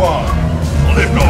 one. Lift off.